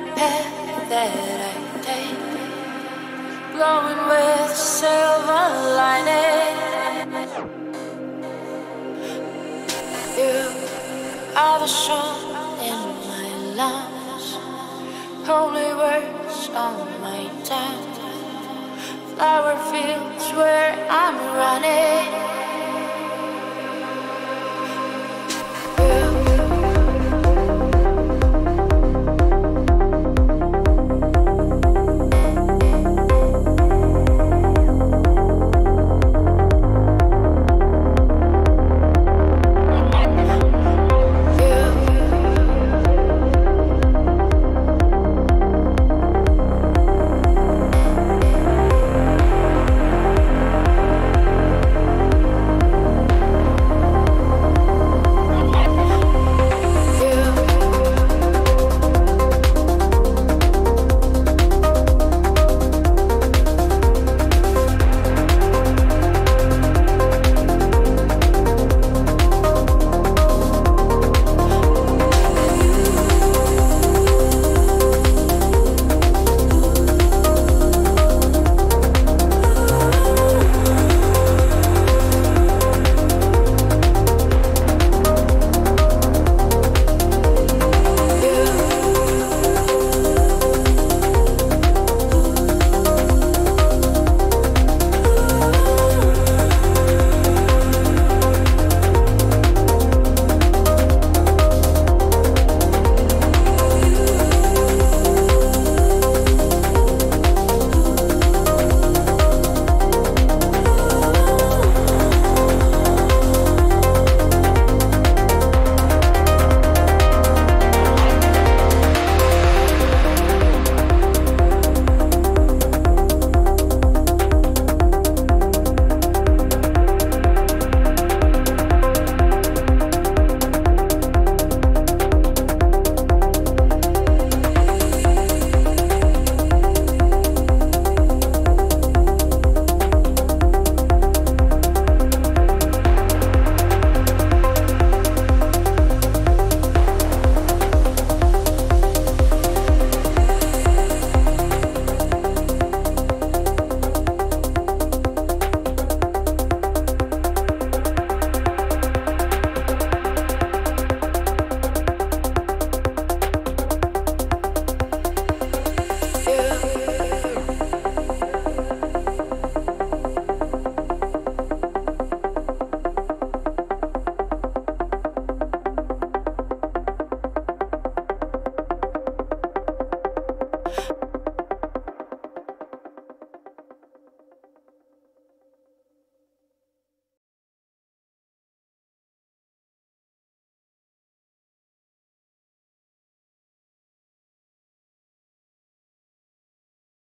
that I take, glowing with silver lining. You are the song in my lungs, holy words on my tongue, flower fields where I'm running.